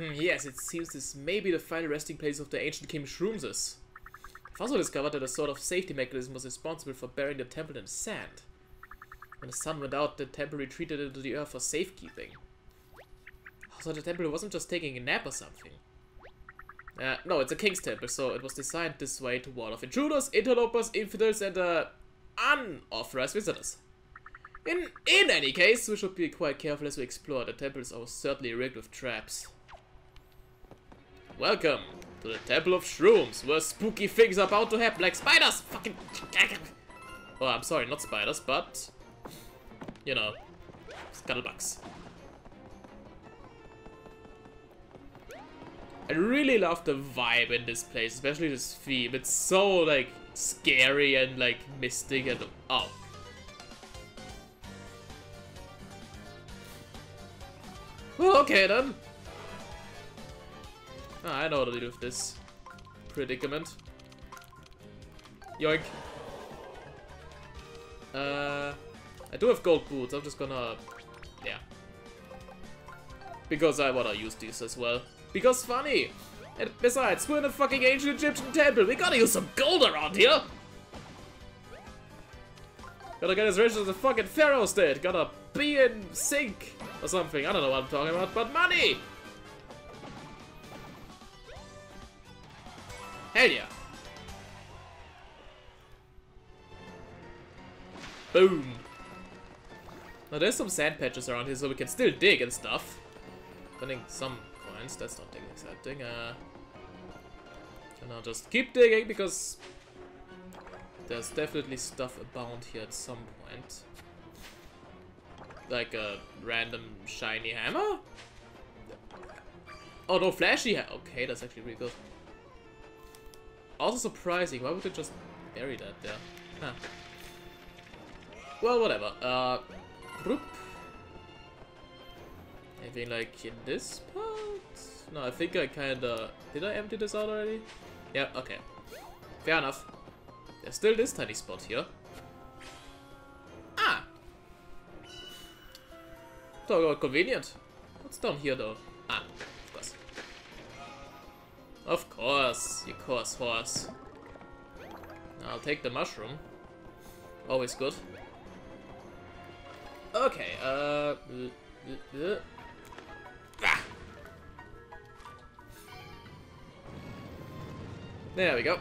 Hmm, yes, it seems this may be the final resting place of the ancient King Shroomses. I've also discovered that a sort of safety mechanism was responsible for burying the temple in sand. When the sun went out, the temple retreated into the earth for safekeeping. So the temple wasn't just taking a nap or something. Uh, no, it's a king's temple, so it was designed this way to ward off intruders, interlopers, infidels, and uh, unauthorized visitors. In in any case, we should be quite careful as we explore. The temple is almost certainly rigged with traps. Welcome to the Temple of Shrooms, where spooky things are about to happen, like spiders! Fucking... Oh, I'm sorry, not spiders, but... You know, scuttlebugs. I really love the vibe in this place, especially this theme. It's so, like, scary and, like, mystic and... Oh. Well, okay then. Oh, I know what to do with this predicament. Yoink. Uh, I do have gold boots. I'm just gonna... Yeah. Because I wanna use these as well. Because funny! And besides, we're in a fucking ancient Egyptian temple. We gotta use some gold around here! Gotta get as rich as the fucking pharaohs did. Gotta be in sync or something. I don't know what I'm talking about, but money! Hell yeah! Boom! Now there's some sand patches around here so we can still dig and stuff. Finding some coins, that's not digging exciting. Uh, and I'll just keep digging because there's definitely stuff abound here at some point. Like a random shiny hammer? Oh no, flashy Okay, that's actually really good. Also surprising, why would they just bury that there? Huh. Well, whatever. Uh. Anything like in this part? No, I think I kinda... Did I empty this out already? Yeah, okay. Fair enough. There's still this tiny spot here. Ah! Talk about convenient. What's down here though? Of course, you course horse. I'll take the mushroom. Always good. Okay, uh... Ah. There we go.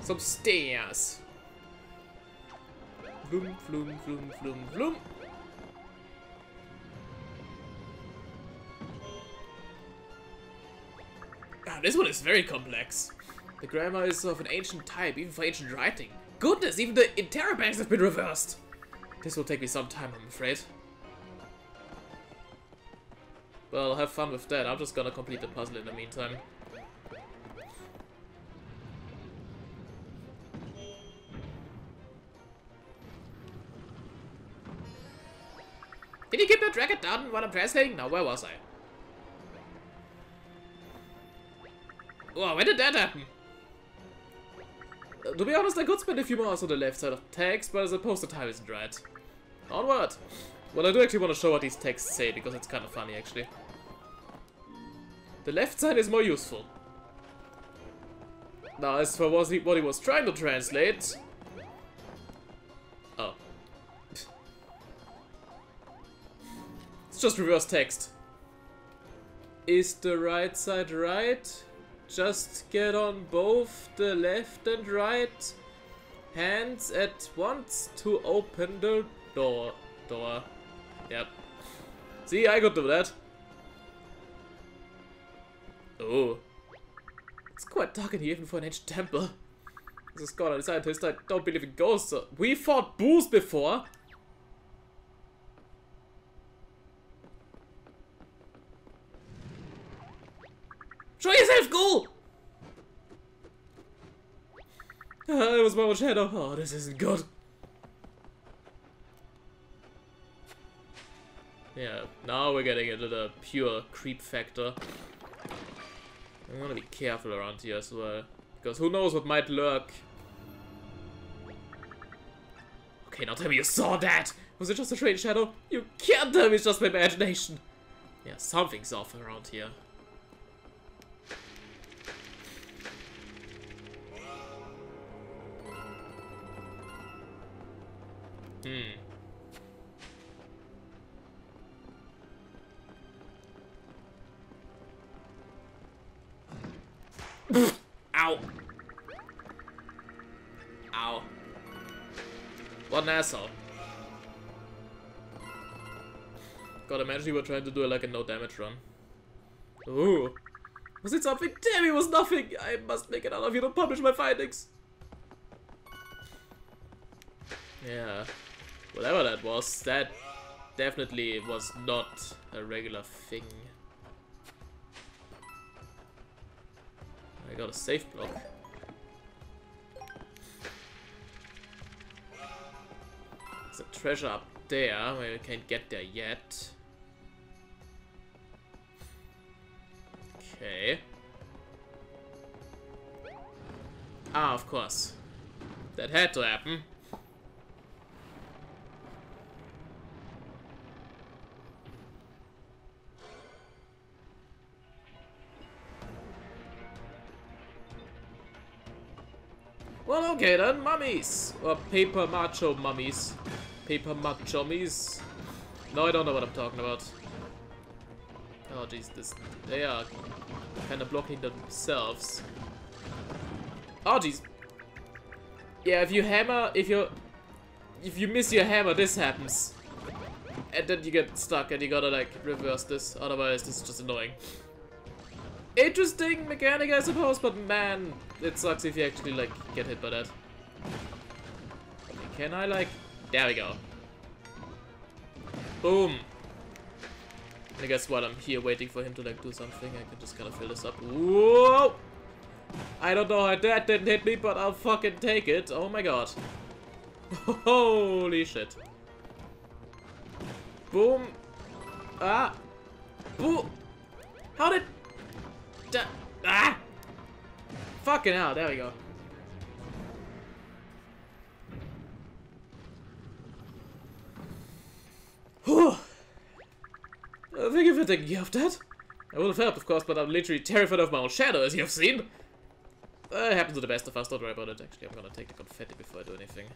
Some stairs. Floom, floom, floom, floom, floom. This one is very complex. The grammar is of an ancient type, even for ancient writing. Goodness, even the interrobangs have been reversed. This will take me some time, I'm afraid. Well, have fun with that. I'm just gonna complete the puzzle in the meantime. Did you keep the dragon down while I'm translating? Now, where was I? Oh, when did that happen? Uh, to be honest, I could spend a few more hours on the left side of text, but I suppose the time isn't right. Onward! Well, I do actually want to show what these texts say, because it's kind of funny, actually. The left side is more useful. Now, as for what he, what he was trying to translate... Oh. it's just reverse text. Is the right side right? Just get on both the left and right hands at once to open the door. Door. Yep. See, I could do that. Oh. It's quite dark in here even for an ancient temple. As a scholar and scientist, I don't believe in ghosts. We fought bulls before. Show yourself, ghoul! Ah, it was my own shadow. Oh, this isn't good. Yeah, now we're getting into the pure creep factor. I'm gonna be careful around here as well. Because who knows what might lurk. Okay, now tell me you saw that! Was it just a strange shadow? You can't tell me it's just my imagination! Yeah, something's off around here. Hmm. Ow. Ow. What an asshole. God, imagine you were trying to do like a no damage run. Ooh. Was it something? Damn, it was nothing! I must make it out of here to publish my findings! Yeah. Whatever that was, that definitely was not a regular thing. I got a safe block. There's a treasure up there, we can't get there yet. Okay. Ah, of course. That had to happen. Then, mummies! Or paper macho mummies. Paper macho mummies. No, I don't know what I'm talking about. Oh jeez, this they are kind of blocking themselves. Oh jeez. Yeah, if you hammer, if you if you miss your hammer, this happens, and then you get stuck, and you gotta like reverse this. Otherwise, this is just annoying. Interesting mechanic, I suppose, but man, it sucks if you actually like get hit by that. Can I like? There we go. Boom. I guess while I'm here waiting for him to like do something, I can just kind of fill this up. Whoa! I don't know how that didn't hit me, but I'll fucking take it. Oh my god. Holy shit. Boom. Ah. Boom. How did... Da ah! Fucking hell, there we go. Whew. Uh, thank you for taking care of that. I would have helped, of course, but I'm literally terrified of my own shadow, as you've seen. Uh, happens to the best of us, don't worry about it. Actually, I'm gonna take the confetti before I do anything.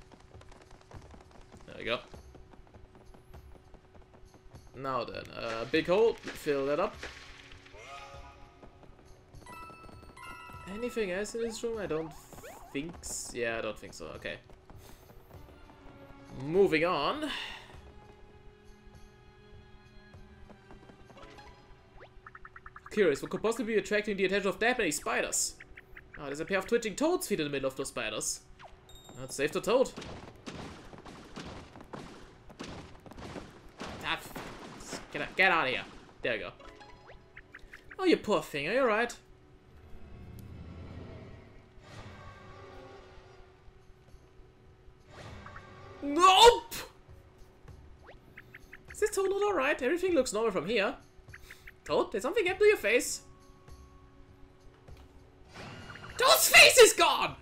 There we go. Now then, uh, big hole, fill that up. Anything else in this room? I don't think so. Yeah, I don't think so. Okay. Moving on. Curious, what could possibly be attracting the attention of that many spiders? Oh, there's a pair of twitching toads feet in the middle of those spiders. Let's save the toad. Ah, get, out, get out of here. There you go. Oh, you poor thing. Are you alright? Alright? Everything looks normal from here. Toad, did something happen to your face? Toad's face is gone!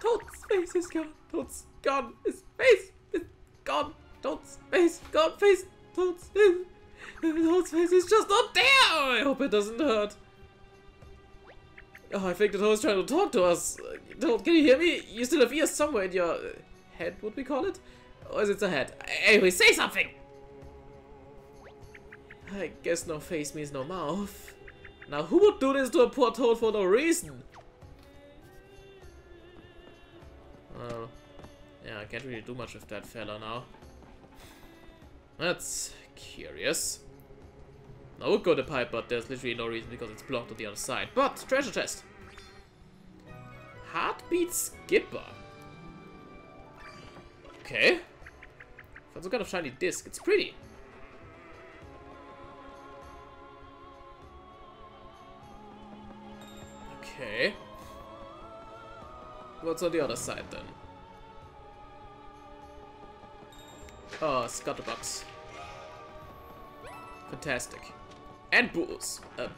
Toad's face is gone. Toad's gone. His face is gone. Toad's face gone. Face. Toad's face. Toad's face is just not there. I hope it doesn't hurt. Oh, I think the Toad is trying to talk to us. Toad, can you hear me? You still have ears somewhere in your head, would we call it? Or is it a head? Anyway, say something! I guess no face means no mouth. Now, who would do this to a poor toad for no reason? Well, yeah, I can't really do much with that fella now. That's curious. I would go the pipe, but there's literally no reason because it's blocked on the other side. But, treasure chest. Heartbeat skipper. Okay. Found some kind of shiny disc. It's pretty. What's on the other side then? Oh, Scuttlebugs. Fantastic. And bulls. Uh,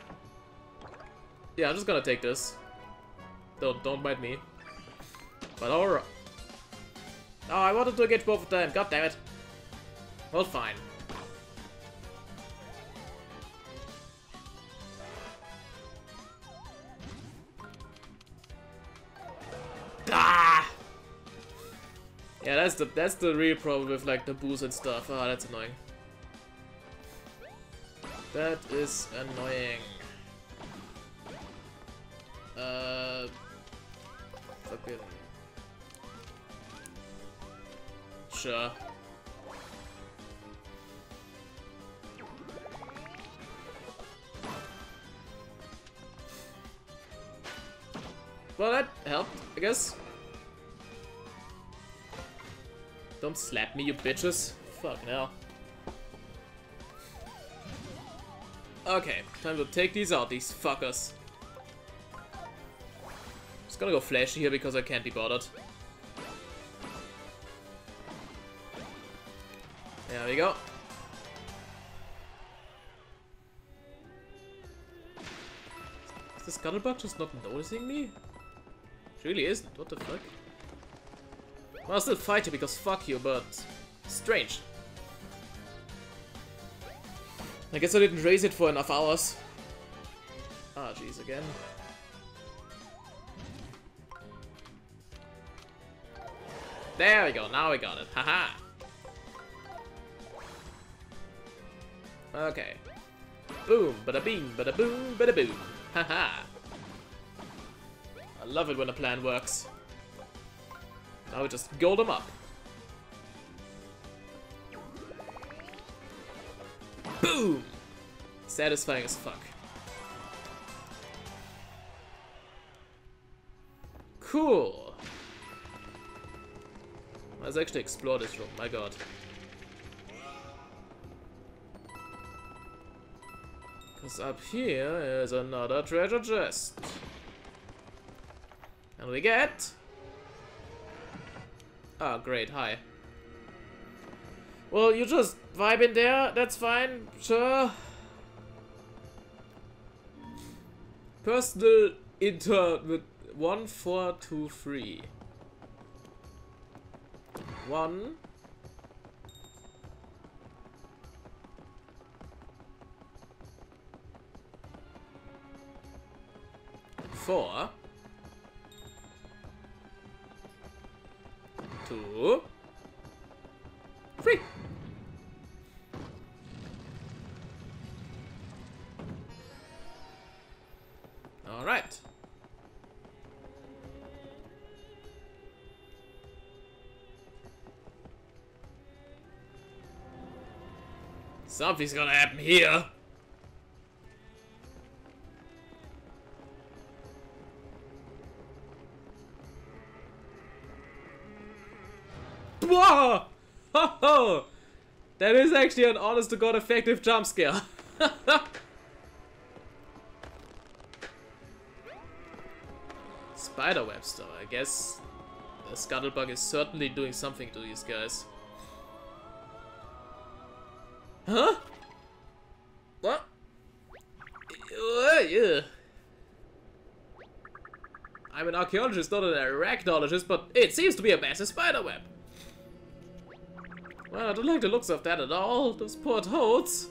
yeah, I'm just gonna take this. Don't don't bite me. But alright. Oh, I wanted to get both of them. God damn it. Well, fine. Yeah, that's the that's the real problem with like the boost and stuff. Ah, oh, that's annoying. That is annoying. Uh, fucking. Sure. Well, that helped, I guess. Don't slap me, you bitches. Fuck now. Okay, time to take these out, these fuckers. Just gonna go flashy here because I can't be bothered. There we go. Is the Scuttlebug just not noticing me? It really isn't. What the fuck? I'll still fight you because fuck you, but strange. I guess I didn't raise it for enough hours. Ah, jeez, again. There we go, now we got it. Haha. okay. Boom, bada bing, bada boom, bada boom. Haha. I love it when a plan works. Now we just gold them up. Boom! Satisfying as fuck. Cool. Let's actually explore this room, my god. Because up here is another treasure chest. And we get... Oh, great, hi. Well, you just vibe in there, that's fine, sure. Personal inter with 1423. One. Four. Two, three. All right. Something's gonna happen here. Actually an honest to god effective jump scare. Spider webs though, I guess the scuttlebug is certainly doing something to these guys. Huh? What? Yeah. I'm an archaeologist, not an arachnologist, but it seems to be a massive spider web. Well, I don't like the looks of that at all. Those poor toads.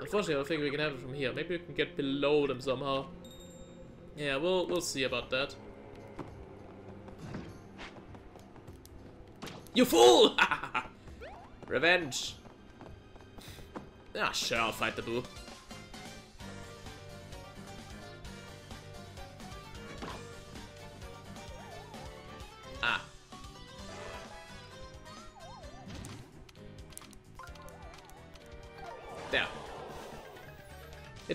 Unfortunately, I don't think we can have it from here. Maybe we can get below them somehow. Yeah, we'll we'll see about that. You fool! Revenge. Ah, sure, I'll fight the boo.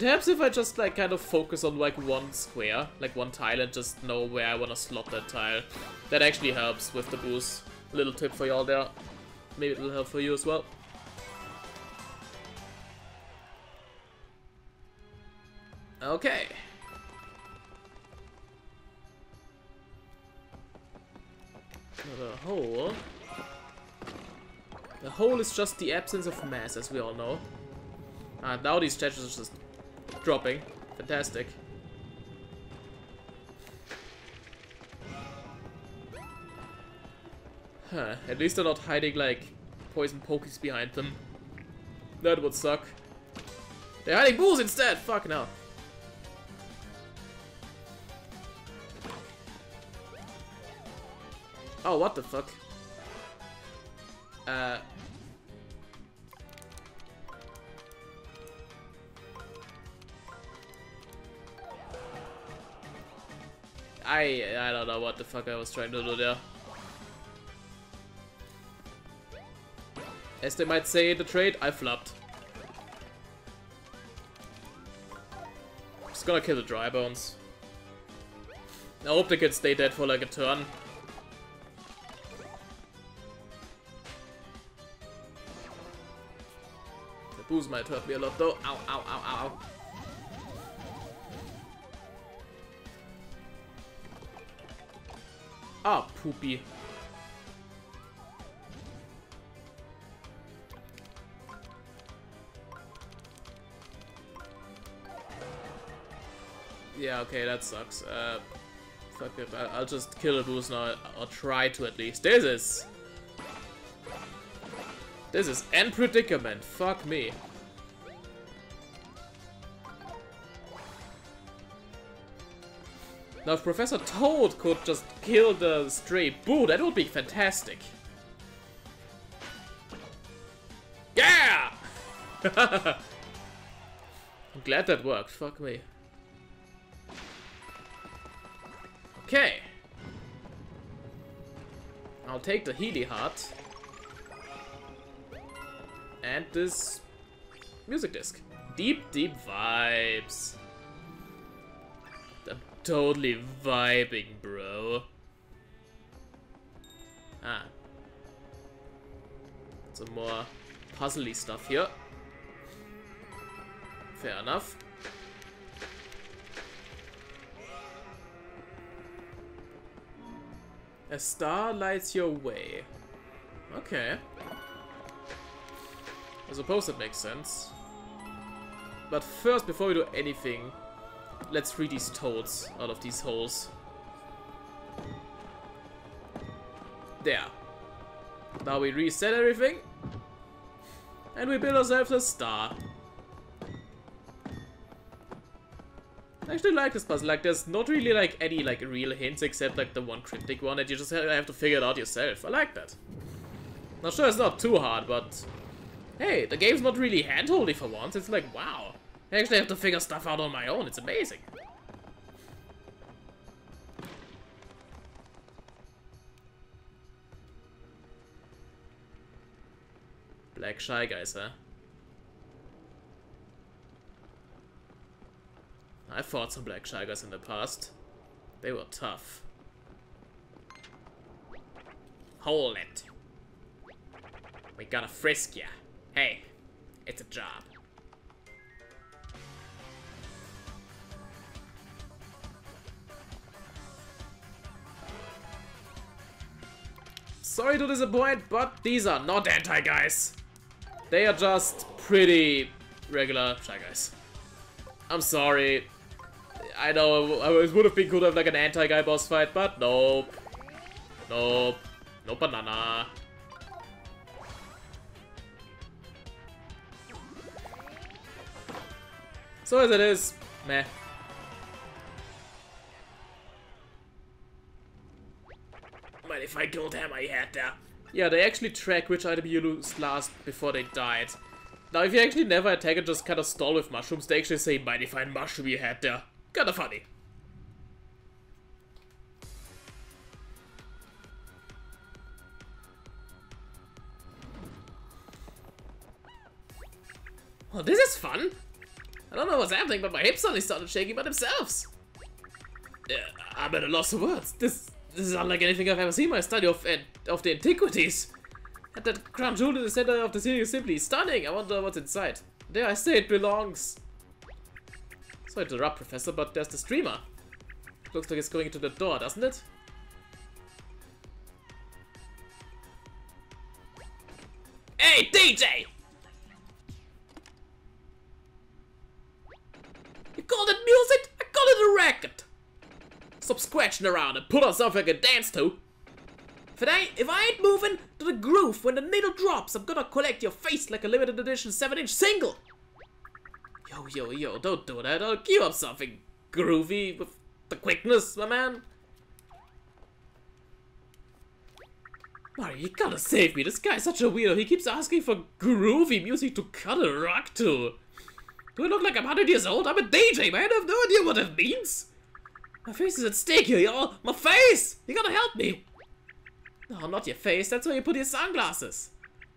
Helps if I just like kind of focus on like one square, like one tile and just know where I want to slot that tile. That actually helps with the boost. Little tip for y'all there. Maybe it'll help for you as well. Okay. The hole. The hole is just the absence of mass, as we all know. Ah, now these statues are just dropping. Fantastic. Huh, at least they're not hiding, like, Poison Pokeys behind them. That would suck. They're hiding bulls instead! Fuck no. Oh, what the fuck? Uh, I I don't know what the fuck I was trying to do there. As they might say in the trade, I flopped. Just gonna kill the dry bones. I hope they can stay dead for like a turn. The Boos might hurt me a lot though. Ow, ow, ow, ow. Ah, poopy. Yeah, okay, that sucks. Uh, fuck it, I will just kill the Boos now, or try to at least. This is... This is end predicament, fuck me. Now, if Professor Toad could just kill the stray boo, that would be fantastic. Yeah! I'm glad that worked, fuck me. Okay. I'll take the Healy Heart. And this music disc. Deep, deep vibes. Totally vibing, bro. Ah. Some more puzzly stuff here. Fair enough. A star lights your way. Okay. I suppose that makes sense. But first, before we do anything, let's free these toads out of these holes. There. Now we reset everything. And we build ourselves a star. I actually like this puzzle. Like, there's not really, like, any, like, real hints except, like, the one cryptic one that you just have to figure it out yourself. I like that. Now, sure, it's not too hard, but... Hey, the game's not really handholdy for once. It's like, wow. I actually have to figure stuff out on my own. It's amazing. Black Shy Guys, huh? I fought some Black Shy Guys in the past. They were tough. Hold it. We gotta frisk ya. Hey, it's a job. Sorry to disappoint, but these are not anti-guys. They are just pretty regular Shy Guys. I'm sorry, I know it would have been cool to have like an anti-guy boss fight, but nope. Nope. No banana. So as it is, meh. If I killed him I had there? Yeah, they actually track which item you lose last before they died. Now, if you actually never attack and just kind of stall with mushrooms, they actually say, if I mushroom you had there? Kinda funny. Well, this is fun. I don't know what's happening, but my hips suddenly started shaking by themselves. Uh, I'm at a loss of words. This this is unlike anything I've ever seen my study of of the antiquities. And that crown jewel in the center of the city is simply stunning. I wonder what's inside. There I say it belongs. Sorry to interrupt, Professor, but there's the streamer. Looks like it's going into the door, doesn't it? Hey, DJ! You call it music? I call it a record! Stop scratching around and put on something can dance to. It if I ain't moving to the groove when the needle drops, I'm gonna collect your face like a limited edition 7-inch single! Yo, yo, yo, don't do that. I'll give up something groovy with the quickness, my man. Mario, you gotta save me. This guy's such a weirdo. He keeps asking for groovy music to cut a rug to. Do I look like I'm 100 years old? I'm a DJ, man. I have no idea what that means. My face is at stake here, y'all. My face! You gotta help me. No, not your face. That's where you put your sunglasses.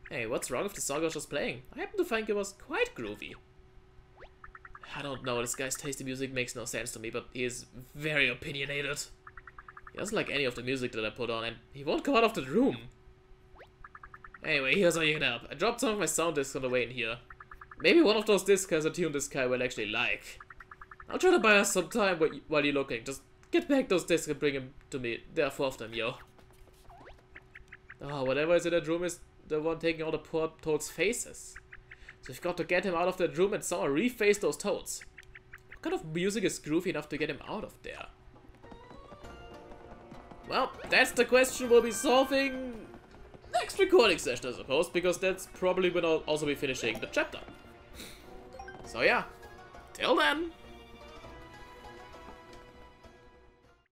Hey, what's wrong with the song I was just playing? I happen to think it was quite groovy. I don't know, this guy's taste in music makes no sense to me, but he is very opinionated. He doesn't like any of the music that I put on, and he won't come out of the room. Anyway, here's how you can help. I dropped some of my sound discs on the way in here. Maybe one of those discs has a tune this guy will actually like. I'll try to buy us some time while you're looking. Just get back those discs and bring them to me. There are four of them, yo. Oh, whatever is in that room is the one taking all the poor Toad's faces. So we've got to get him out of that room and somehow reface those Toads. What kind of music is groovy enough to get him out of there? Well, that's the question we'll be solving next recording session, I suppose, because that's probably when I'll also be finishing the chapter. So yeah, till then.